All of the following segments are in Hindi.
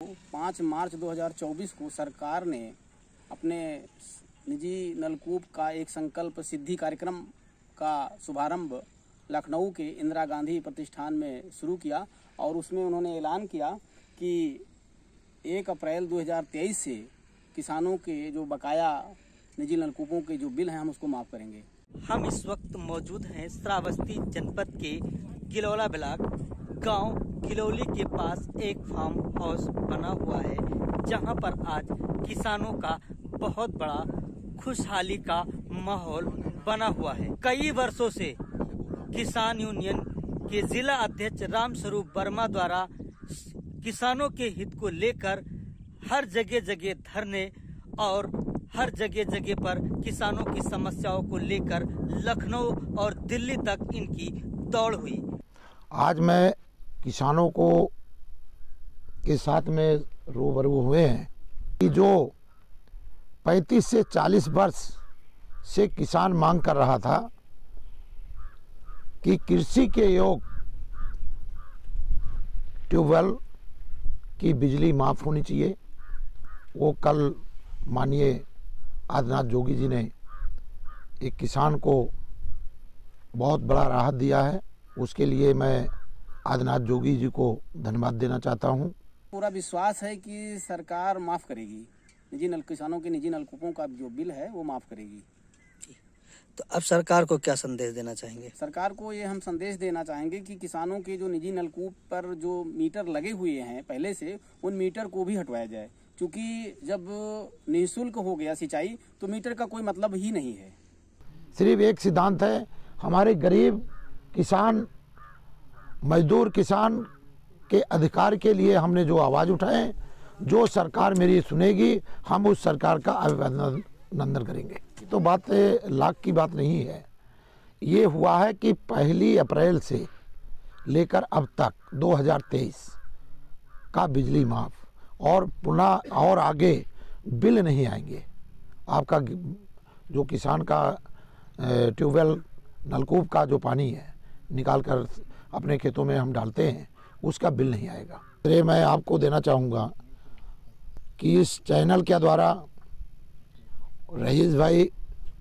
पाँच मार्च 2024 को सरकार ने अपने निजी नलकूप का एक संकल्प सिद्धि कार्यक्रम का शुभारंभ लखनऊ के इंदिरा गांधी प्रतिष्ठान में शुरू किया और उसमें उन्होंने ऐलान किया कि एक अप्रैल 2023 से किसानों के जो बकाया निजी नलकूपों के जो बिल हैं, हम उसको माफ़ करेंगे। हम इस वक्त मौजूद हैं श्रावस्ती जनपद के गिलौला ब्लॉक। गाँव गिलौली के पास एक फार्म हाउस बना हुआ है, जहाँ पर आज किसानों का बहुत बड़ा खुशहाली का माहौल बना हुआ है। कई वर्षों से किसान यूनियन के जिला अध्यक्ष राम स्वरूप वर्मा द्वारा किसानों के हित को लेकर हर जगह जगह धरने और हर जगह जगह पर किसानों की समस्याओं को लेकर लखनऊ और दिल्ली तक इनकी दौड़ हुई। आज मैं किसानों को के साथ में रूबरू हुए हैं कि जो 35 से 40 वर्ष से किसान मांग कर रहा था कि कृषि के योग ट्यूबवेल की बिजली माफ़ होनी चाहिए, वो कल माननीय आदिनाथ जोगी जी ने एक किसान को बहुत बड़ा राहत दिया है। उसके लिए मैं आदिनाथ जोगी जी को धन्यवाद देना चाहता हूँ। पूरा विश्वास है कि सरकार माफ़ करेगी। निजी नल किसानों के निजी नलकूपों का जो बिल है वो माफ़ करेगी। तो अब सरकार को क्या संदेश देना चाहेंगे? सरकार को ये हम संदेश देना चाहेंगे कि किसानों के जो निजी नलकूप पर जो मीटर लगे हुए हैं पहले से उन मीटर को भी हटवाया जाए। क्योंकि जब निःशुल्क हो गया सिंचाई तो मीटर का कोई मतलब ही नहीं है। सिर्फ़ एक सिद्धांत है हमारे गरीब किसान मजदूर किसान के अधिकार के लिए हमने जो आवाज़ उठाए, जो सरकार मेरी सुनेगी, हम उस सरकार का अभिनंदन करेंगे। तो बात लाख की बात नहीं है। ये हुआ है कि पहली अप्रैल से लेकर अब तक 2023 का बिजली माफ़ और पुनः और आगे बिल नहीं आएँगे। आपका जो किसान का ट्यूबवेल, नलकूप का जो पानी है निकाल कर अपने खेतों में हम डालते हैं, उसका बिल नहीं आएगा। अरे मैं आपको देना चाहूँगा कि इस चैनल के द्वारा रईस भाई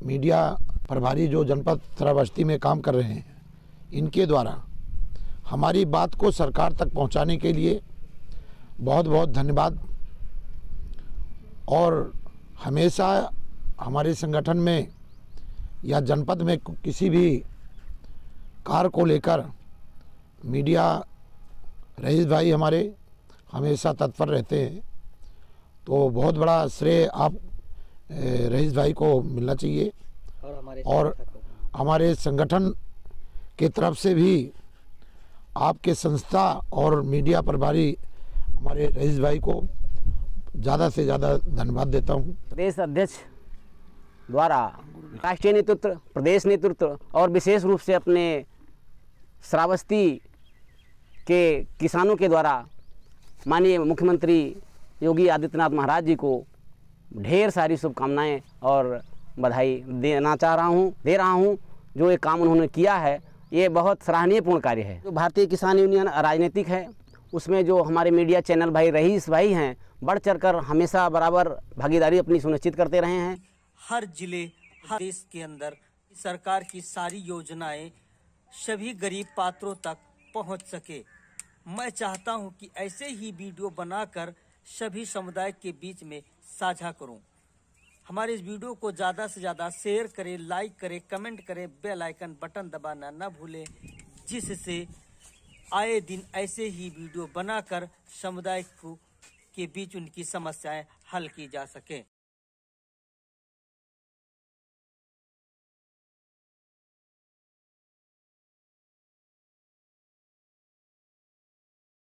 मीडिया प्रभारी जो जनपद श्रावस्ती में काम कर रहे हैं, इनके द्वारा हमारी बात को सरकार तक पहुँचाने के लिए बहुत बहुत धन्यवाद। और हमेशा हमारे संगठन में या जनपद में किसी भी कार्य को लेकर मीडिया रईस भाई हमारे हमेशा तत्पर रहते हैं। तो बहुत बड़ा श्रेय आप रईस भाई को मिलना चाहिए। और हमारे और हमारे संगठन के तरफ़ से भी आपके संस्था और मीडिया प्रभारी हमारे रईस भाई को ज़्यादा से ज़्यादा धन्यवाद देता हूँ। प्रदेश अध्यक्ष द्वारा राष्ट्रीय नेतृत्व प्रदेश नेतृत्व और विशेष रूप से अपने श्रावस्ती के किसानों के द्वारा माननीय मुख्यमंत्री योगी आदित्यनाथ महाराज जी को ढेर सारी शुभकामनाएँ और बधाई देना चाह रहा हूँ, दे रहा हूँ, जो ये काम उन्होंने किया है, ये बहुत सराहनीय पूर्ण कार्य है। जो भारतीय किसान यूनियन राजनीतिक है, उसमें जो हमारे मीडिया चैनल भाई रईस भाई हैं, बढ़ चढ़ कर हमेशा बराबर भागीदारी अपनी सुनिश्चित करते रहे हैं। हर ज़िले, हर देश के अंदर सरकार की सारी योजनाएँ सभी गरीब पात्रों तक पहुँच सके। मैं चाहता हूँ कि ऐसे ही वीडियो बनाकर सभी समुदाय के बीच में साझा करूँ। हमारे इस वीडियो को ज़्यादा से ज़्यादा शेयर करें लाइक करें कमेंट करें बेल आइकन बटन दबाना न भूलें, जिससे आए दिन ऐसे ही वीडियो बनाकर समुदाय को के बीच उनकी समस्याएँ हल की जा सके।